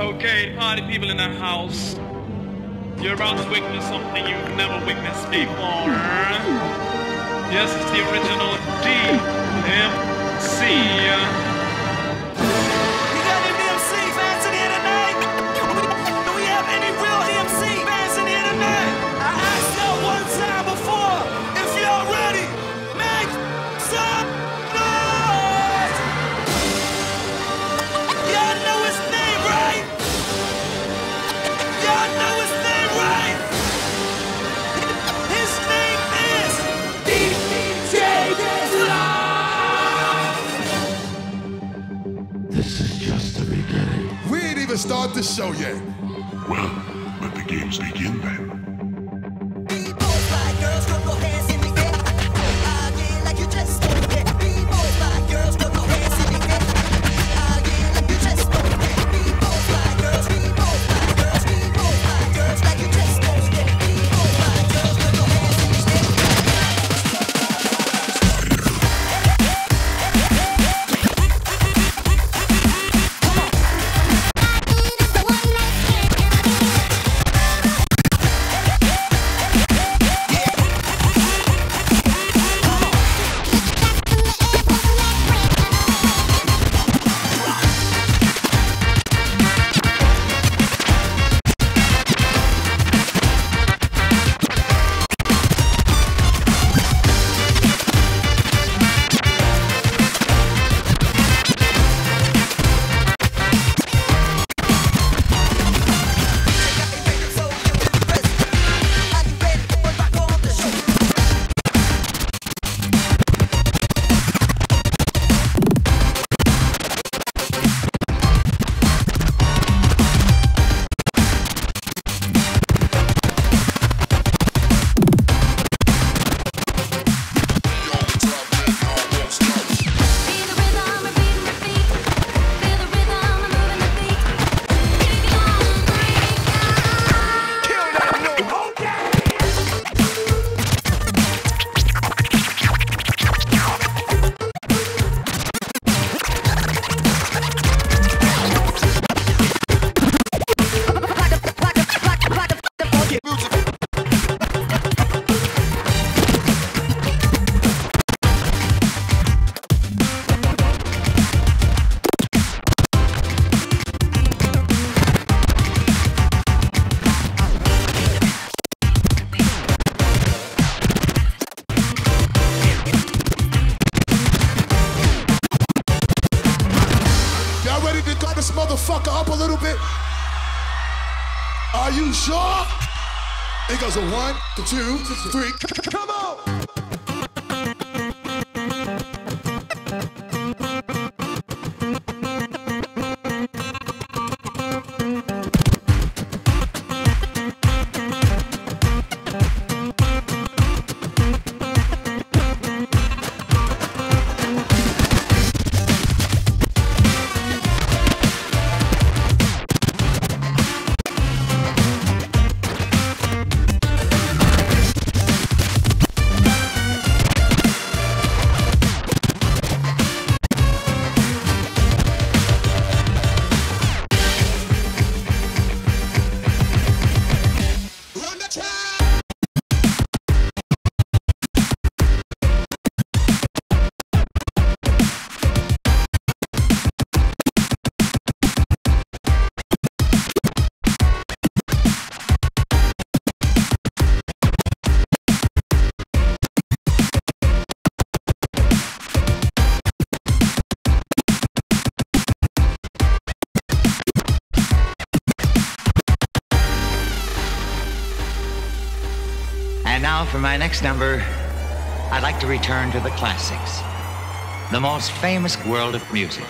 Okay, party people in the house. You're about to witness something you've never witnessed before. Yes, it's the original DMC. Start the show yet. Well, let the games begin then. Two, to three. Come on! For my next number, I'd like to return to the classics, the most famous world of music.